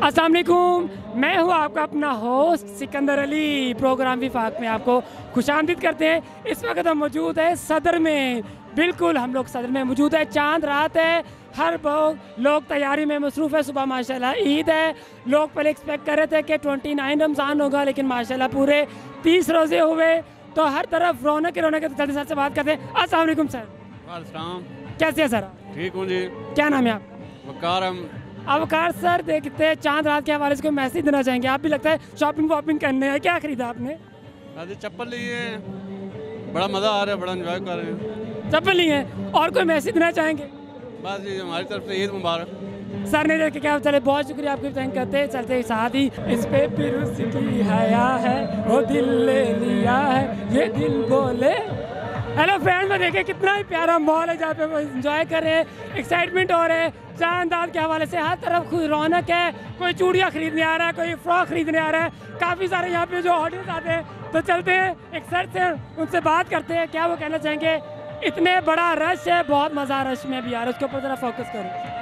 السلام علیکم۔ میں ہوں آپ کا اپنا ہوسٹ سکندر علی۔ پروگرام وفاق میں آپ کو خوش آمدید کرتے ہیں۔ اس وقت ہم موجود ہیں صدر میں۔ بالکل ہم لوگ صدر میں موجود ہے چاند رات ہے۔ ہر بہت لوگ تیاری میں مصروف ہے صبح ماشاءاللہ عید ہے۔ لوگ پہلے ایکسپیکٹ کر رہے تھے کہ ٹونٹی نائن رمضان ہوگا لیکن ماشاءاللہ پورے تیس روزے ہوئے۔ تو ہر طرف رونق رونق سے بات کرتے ہیں۔ السلام علیکم سر۔ السلام۔ کیسے ہیں سر ٹھیک ہوں جی۔ کیا نام ہے آپ؟ وقار اوکار سر دیکھتے چاند رات کے حوالے سے کوئی میسج دینا چاہیں گے؟ آپ بھی لگتا ہے شاپنگ واپنگ کرنے ہیں کیا خریدا آپ نے؟ چپل لی ہے بڑا مزہ آ رہا ہے بڑا انجوائے کر رہے ہیں۔ چپل لی ہیں اور کوئی میسج دینا چاہیں گے؟ بس یہ ہماری طرف سے عید مبارک۔ سر نے دیکھ کے کیا چلے بہت شکریہ آپ کی تھینک کرتے چلتے ساتھ ہی اس پہ پھر اس کی حیا ہے وہ دل لے لیا ہے یہ دل بولے۔ ہیلو فرینڈ میں دیکھیں کتنا ہی پیارا مال ہے جہاں پہ وہ انجوائے کر رہے ہیں ایکسائٹمنٹ ہو رہے ہیں چار انداز کے حوالے سے ہر طرف رونق ہے کوئی چوڑیاں خریدنے آ رہا ہے کوئی فراک خریدنے آ رہا ہے کافی سارے یہاں پہ جو آڈینس آتے ہیں تو چلتے ہیں ایک سر سے ان سے بات کرتے ہیں کیا وہ کہنا چاہیں گے اتنے بڑا رش ہے بہت مزہ رش میں بھی آ رہا ہے اس کے اوپر ذرا فوکس کروں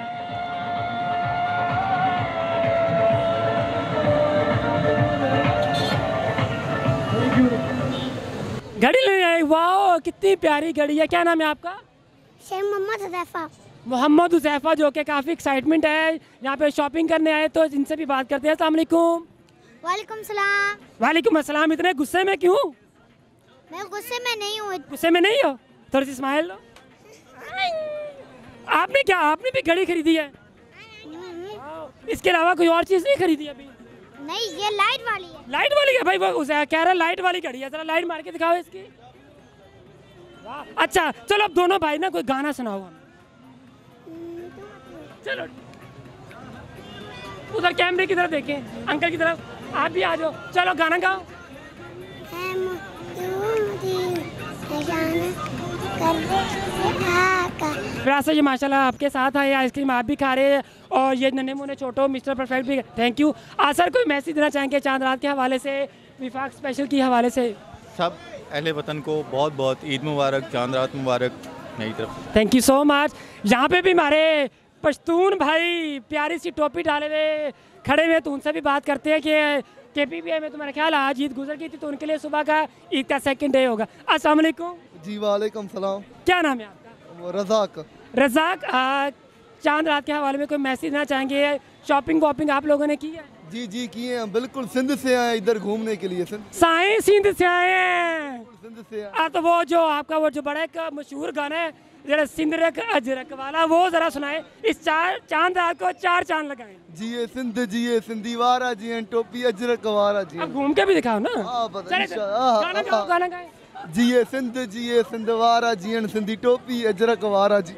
گھڑی لے آئی. واہ کتنی پیاری گھڑی ہے. کیا نام ہے آپ کا؟ شیخ محمد حذیفہ. محمد حذیفہ جو کہ کافی ایکسائٹمنٹ ہے. یہاں پہ شاپنگ کرنے آئے تو ان سے بھی بات کرتے ہیں. السلام علیکم. وعلیکم السلام. وعلیکم السلام. اتنے غصے میں کیوں؟ میں غصے میں نہیں ہوں. غصے میں نہیں ہو؟ تھوڑی سی اسمائل آپ نے کیا؟ آپ نے بھی گھڑی خریدی ہے؟ ہاں، ہاں، ہاں. اس کے علاوہ کوئی اور چیز نہیں خریدی ابھی؟ نہیں، یہ لائٹ والی ہے۔ لائٹ والی ہے بھائی، وہ کہہ رہا ہے لائٹ والی گھڑی ہے، ذرا لائٹ مار کے دکھاؤ اس کی۔ اچھا چلو اب دونوں بھائی نا، کوئی گانا سناؤ۔ ہمیں چلو۔ ادھر کیمرے کی طرف دیکھیں، انکل کی طرف۔ آپ بھی آ جاؤ۔ چلو گانا گاؤ۔ ریاست جی ماشاء اللہ آپ کے ساتھ آئے آئس کریم آپ بھی کھا رہے ہیں اور یہ ننے مونے چھوٹو مسٹر پرفیکٹ بھی تھینک یو آ سر کوئی میسج دینا چاہیں گے چاند رات کے حوالے سے وفاق اسپیشل کی حوالے سے؟ سب اہل وطن کو بہت بہت عید مبارک چاند رات مبارک میری طرف تھینک یو سو مچ یہاں پہ بھی ہمارے پشتون بھائی پیاری سی ٹوپی ڈالے ہوئے کھڑے ہوئے تو ان سے بھی بات کرتے ہیں کہ کے پی بی اے میں تمہارا خیال آج عید گزر گئی تھی تو ان کے لیے صبح کا عید کا سیکنڈ ڈے ہوگا۔ السلام علیکم۔ جی وعلیکم السلام۔ کیا نام ہے آپ کا؟ رزاق رزاق چاند رات کے حوالے میں کوئی میسیج نہ چاہیں گے شاپنگ واپنگ آپ لوگوں نے کی ہے؟ جی جی کیے ہیں۔ بالکل سندھ سے آئے ادھر گھومنے کے لیے سائیں سندھ سے آئے ہیں۔ سندھ سے ہاں تو وہ جو آپ کا وہ جو بڑا ایک مشہور گانا ہے ذرا سندرک اجرک والا وہ ذرا سنائے اس چار چاند رات کو چار چاند لگائیں۔ جیے سندھ جیے سندھی وارا جی ہیں جی، ٹوپی اجرک وارا جی۔ ہیں گھوم کے بھی دکھاؤ نا۔ ہاں, ہاں،, ہاں، گانا گانا گائیں جیے سندھ جیے سندھ وارا جی, جی، سندھی ٹوپی اجرک وارا جی۔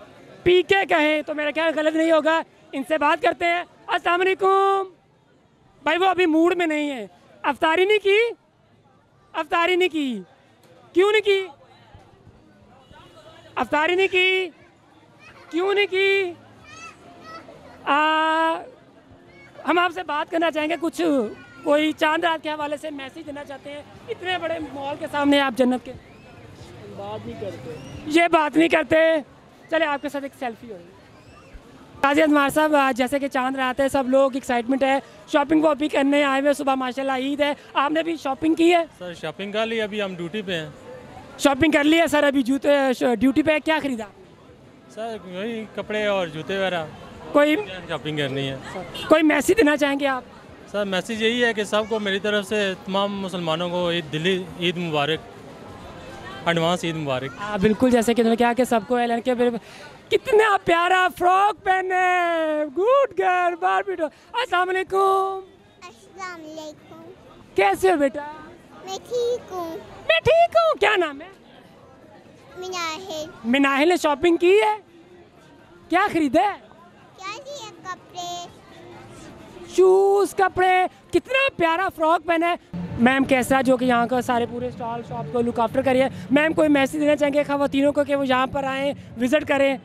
پی کے کہیں تو میرا خیال غلط نہیں ہوگا۔ ان سے بات کرتے ہیں۔ السلام علیکم۔ بھائی وہ ابھی موڈ میں نہیں ہے۔ افطاری نہیں کی؟ افطاری نہیں کی۔ کیوں نہیں کی؟ افطاری نہیں کی۔ کیوں نہیں کی؟ ہم آپ سے بات کرنا چاہیں گے۔ کچھ کوئی چاند رات کے حوالے سے میسج دینا چاہتے ہیں۔ اتنے بڑے مال کے سامنے آپ جنت کے بات نہیں کرتے۔ یہ بات نہیں کرتے۔ چلے آپ کے ساتھ ایک سیلفی ہوئی قاضی انوار صاحب جیسے کہ چاند رہتے ہیں سب لوگ ایکسائٹمنٹ ہے۔ شاپنگ واپنگ کرنے آئے ہوئے صبح ماشاءاللہ عید ہے۔ آپ نے بھی شاپنگ کی ہے؟ سر شاپنگ کر لی ابھی ہم ڈیوٹی پہ ہیں۔ شاپنگ کر لی ہے سر ابھی جوتے ڈیوٹی پہ کیا خریدا؟ سر وہی کپڑے اور جوتے وغیرہ۔ کوئی شاپنگ کرنی ہے۔ کوئی میسیج دینا چاہیں گے آپ؟ سر میسیج یہی ہے کہ سب کو میری طرف سے تمام مسلمانوں کو عید دلی عید مبارک۔ ایڈوانس عید مبارک۔ ہاں بالکل جیسے کہ کیا کہ سب کو اعلان کیا پھر کتنا پیارا فراک پہنے۔ گڈ گر بار بیٹو السلام علیکم۔ السلام علیکم۔ کیسے ہو بیٹا؟ میں ٹھیک ہوں۔ میں ٹھیک ہوں کیا نام ہے؟ مناہل مناہل نے شاپنگ کی ہے؟ کیا خریدا ہے؟ کیا جی لیے کپڑے؟ شوز کپڑے۔ کتنا پیارا فراک پہنا ہے۔ میم کیسرا جو کہ یہاں کا سارے پورے اسٹال شاپ کو لک آفٹر کریے میم کوئی میسیج دینا چاہیں گے خواتینوں کو کہ وہ یہاں پر آئیں وزٹ کریں۔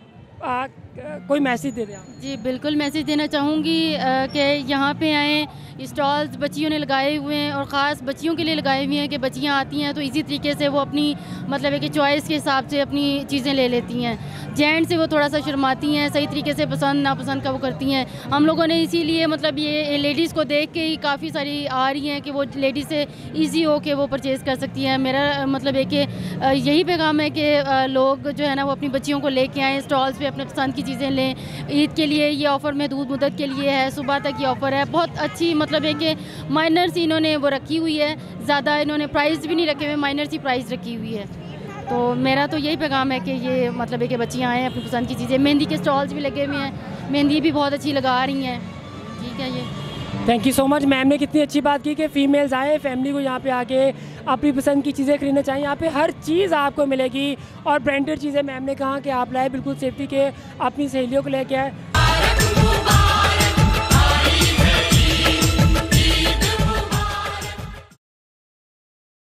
کوئی میسیج دے دیں جی بالکل میسیج دینا چاہوں گی کہ یہاں پہ آئیں اسٹالز بچیوں نے لگائے ہوئے ہیں اور خاص بچیوں کے لیے لگائے ہوئے ہیں کہ بچیاں آتی ہیں تو اسی طریقے سے وہ اپنی مطلب ہے کہ چوائس کے حساب سے اپنی چیزیں لے لیتی ہیں۔ جینٹس سے وہ تھوڑا سا شرماتی ہیں، صحیح طریقے سے پسند، ناپسند کا وہ کرتی ہیں۔ ہم لوگوں نے اسی لیے مطلب یہ لیڈیز کو دیکھ کے ہی کافی ساری آ رہی ہیں کہ وہ لیڈیز سے ایزی ہو کے وہ پرچیز کر سکتی ہیں۔ میرا مطلب ہے کہ یہی پیغام ہے کہ لوگ جو ہے نا وہ اپنی بچیوں کو لے کے آئیں اسٹالس پہ اپنے پسند کی کی چیزیں لیں۔ عید کے لیے یہ آفر میں دودھ مدت کے لیے ہے، صبح تک یہ آفر ہے۔ بہت اچھی مطلب ہے کہ مائنرس انہوں نے وہ رکھی ہوئی ہے۔ زیادہ انہوں نے پرائز بھی نہیں رکھے ہوئے مائنرس ہی پرائز رکھی ہوئی ہے۔ تو میرا تو یہی پیغام ہے کہ یہ مطلب ہے کہ بچیاں آئیں اپنی پسند کی چیزیں۔ مہندی کے اسٹالس بھی لگے ہوئے ہیں۔ مہندی بھی بہت اچھی لگا رہی ہیں۔ ٹھیک ہے یہ۔ تھینک یو سو مچ میم نے کتنی اچھی بات کی کہ فیمیلز آئے فیملی کو یہاں پہ آ کے اپنی پسند کی چیزیں خریدنا چاہیں یہاں پہ ہر چیز آپ کو ملے گی اور برانڈیڈ چیزیں میم نے کہا کہ آپ لائے بالکل سیفٹی کے اپنی سہیلیوں کو لے کے آئے